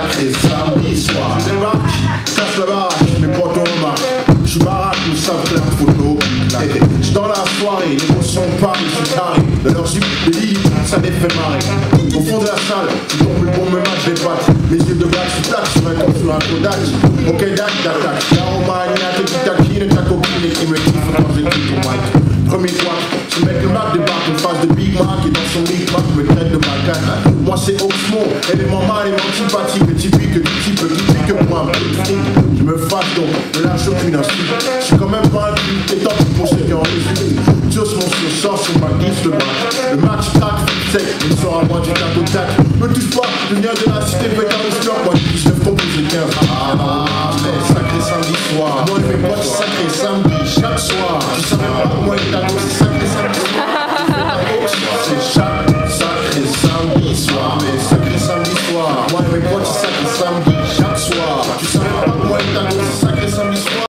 sacré samedi soir. Je potes en remarquent. Je baraque, nous savent plein de photos. Je dans la soirée, les mots sont Paris, je suis leur ça les. Au fond de la salle, je tombe le bon me match pattes. Les yeux de je sur un sur un. Ok, date d'attaque. La Romagna, qui ta qui me ton. Premier point, ce mec le Mac débarque une face de Big Mac et dans son Big Mac de c'est Oxmo, élément mal et antipathique, typique du type qui pique que moi un de fric. Je me fâche donc, ne lâche aucune insulte. Je suis quand même pas un et tant pis pour ceux qui en résultent. Dios mon sursort sur ma glisse le match. Le match tac, sec, il sort à moi du tac au tac. Me touche pas, je viens de la cité, fais un stock, moi je 19 ton plus de 15. Ah, mais sacré samedi soir. Moi je fais pas sacré samedi chaque soir. Tu savais pas moi il t'a sacré samedi